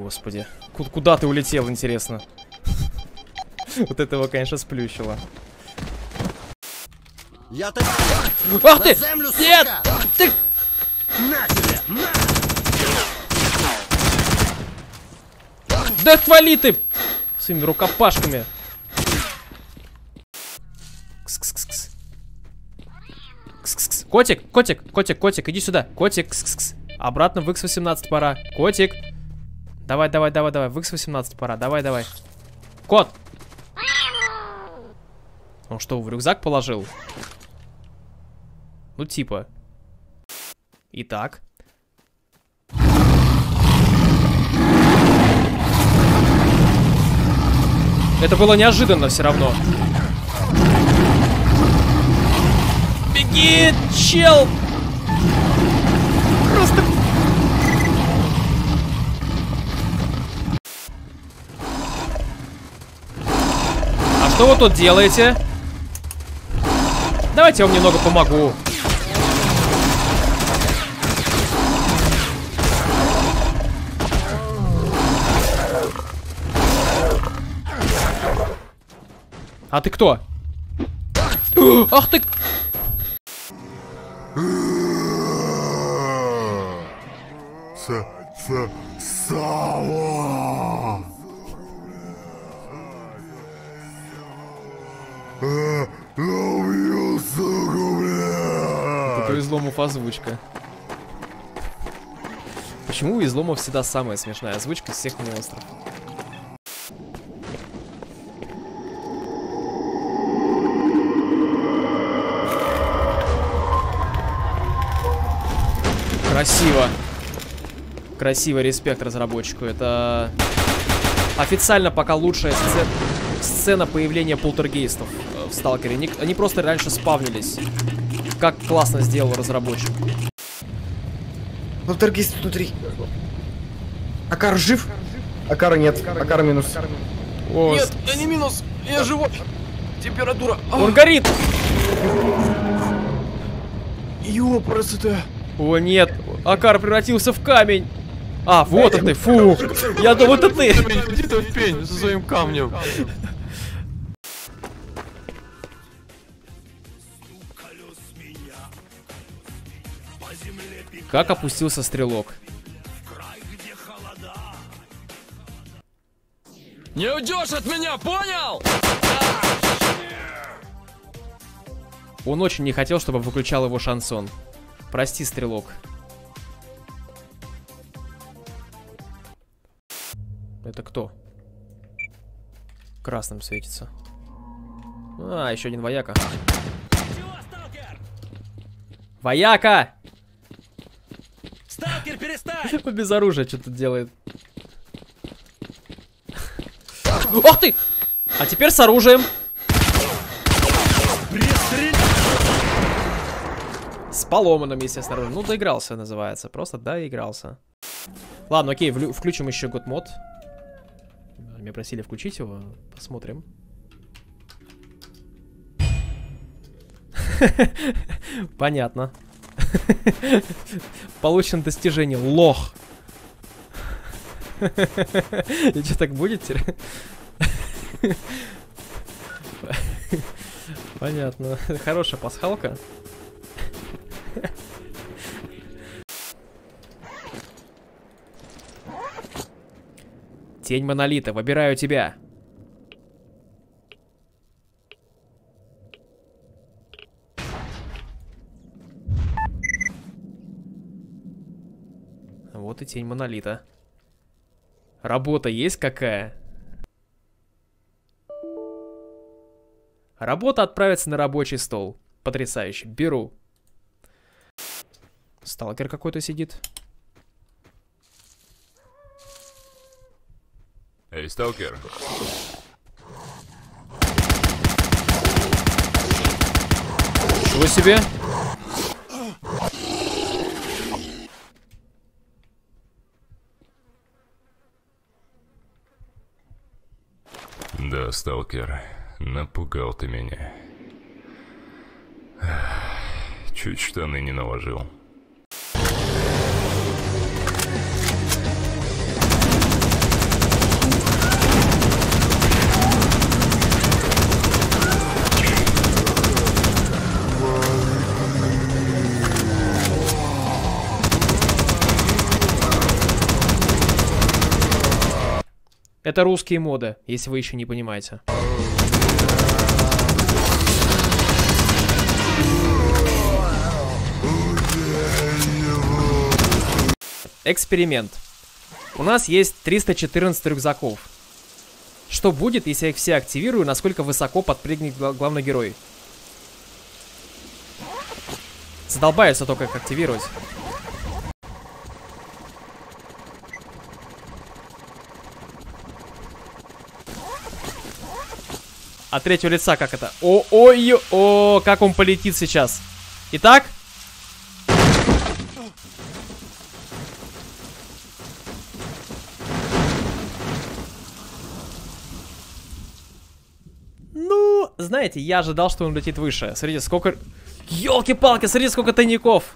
Господи. Ку- Куда ты улетел, интересно? Вот этого, конечно, сплющило. Я так... Ах ты! землю! Нет! Ты... На тебе! На! Да отвали ты! Своими рукопашками. Котик, котик, котик, котик, иди сюда. Котик, кс-кс-кс. Обратно в X18 пора. Котик. Давай, давай, давай, давай. В X18 пора. Давай, давай. Кот! Он что, в рюкзак положил? Ну, типа. Итак. Это было неожиданно все равно. Беги, чел! Что вы тут делаете? Давайте я вам немного помогу. А ты кто? Ах ты! Озвучка. Почему у изломов всегда самая смешная озвучка из всех монстров? Красиво. Красиво, респект разработчику. Это официально пока лучшая сцена, сцена появления полтергейстов э, в Сталкере. Они просто раньше спавнились. Как классно сделал разработчик. Полтергейст внутри. Акар жив? Акара нет. Акара минус. О, Нет, я не минус, я живой. Температура. А, он горит! Ёпрст О, нет, Акар превратился в камень. А, вот ты, фу. Я думал, это ты. Иди ты в пень со своим камнем. Как опустился стрелок? Не уйдешь от меня, понял? Он очень не хотел, чтобы выключал его шансон. Прости, стрелок. Это кто? Красным светится. А, еще один вояка. Вояка! Он без оружия что-то делает. Ох ты! А теперь с оружием. С поломанным, естественно, оружием. Ну, доигрался, называется. Просто доигрался. Ладно, окей, включим еще год мод. Меня просили включить его. Посмотрим. Понятно. Получено достижение. Лох. И что, так будет теперь? Понятно. Хорошая пасхалка. Тень монолита, выбираю тебя. Тень монолита. Работа есть какая? Работа отправится на рабочий стол. Потрясающе. Беру. Сталкер какой-то сидит. Эй, сталкер, Чего себе? Сталкер, напугал ты меня. Чуть штаны не наложил. Это русские моды, если вы еще не понимаете. Эксперимент. У нас есть 314 рюкзаков. Что будет, если я их все активирую, насколько высоко подпрыгнет гла- главный герой? Задолбаются только как активировать. От третьего лица как это? О, ой, о, как он полетит сейчас. Итак, Ну, знаете, я ожидал, что он летит выше. Смотрите, сколько... Елки-палки, смотрите, сколько тайников.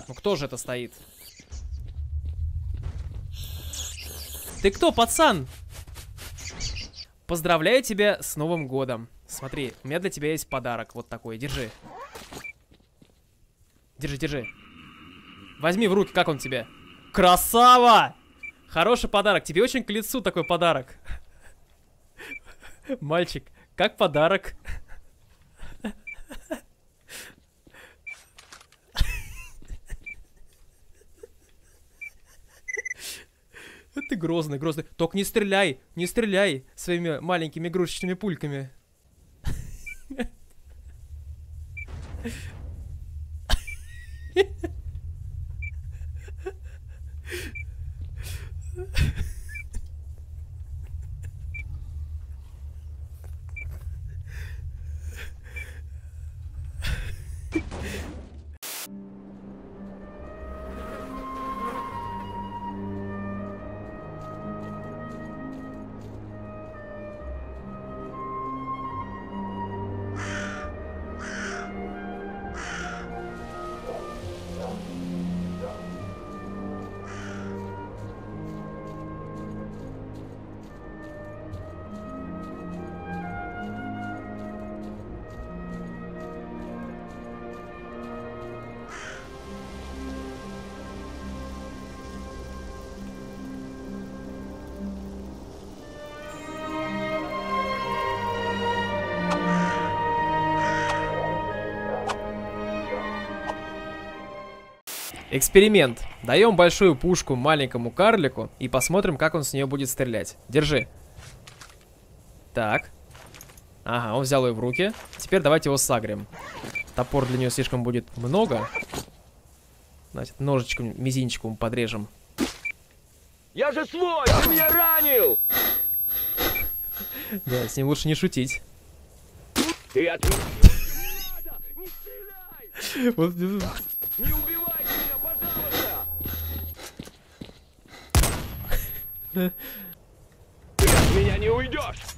Так, ну кто же это стоит? Ты кто, пацан? Поздравляю тебя с Новым годом. Смотри, у меня для тебя есть подарок. Вот такой, держи. Держи, держи. Возьми в руки, как он тебе? Красава! Хороший подарок. Тебе очень к лицу такой подарок. Мальчик, как подарок? Ты грозный, грозный. Только не стреляй, не стреляй своими маленькими игрушечными пульками. Эксперимент. Даем большую пушку маленькому карлику и посмотрим, как он с нее будет стрелять. Держи. Так. Ага, он взял ее в руки. Теперь давайте его сагрим. Топор для нее слишком будет много. Значит, ножичком, мизинчиком подрежем. Я же свой! Ты меня ранил! Да, с ним лучше не шутить. Ты от меня... Не стреляй! Вот, Не убивайте меня, пожалуйста! Ты от меня не уйдешь!